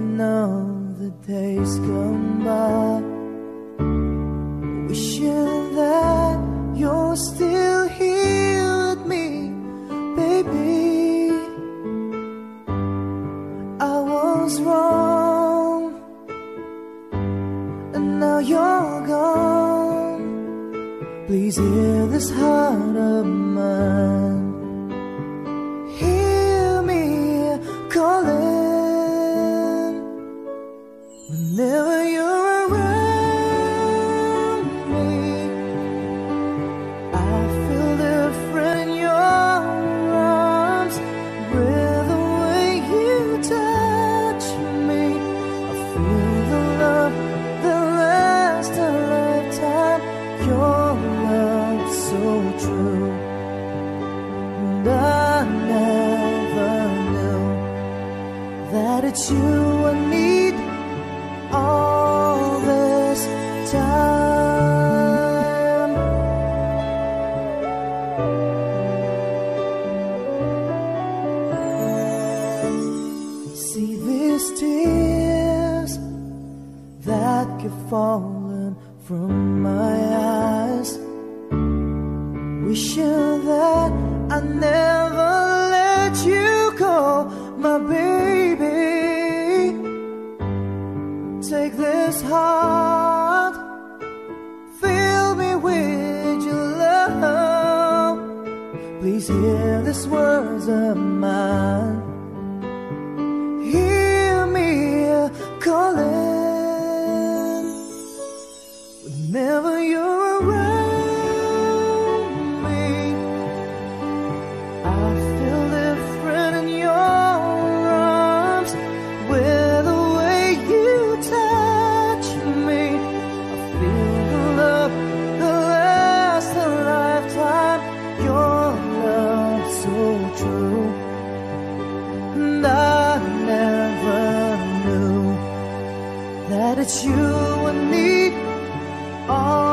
the days come by, wishing that you're still here with me, baby. I was wrong, and now you're gone. Please hear this heart of mine. Whenever you're around me. I feel different your arms with the way you touch me. I feel the love that lasts a lifetime. Your love so true, and I never knew that it's you I need See these tears that keep falling from my eyes, wishing that I never let you go, my baby. Take this heart, fill me with your love. Please hear these words of mine. So true, I never knew that it's you I need all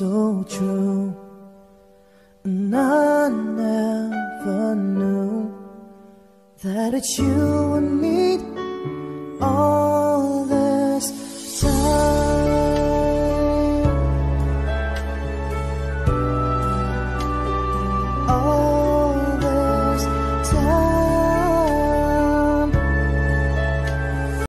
so true, and I never knew that it's you and me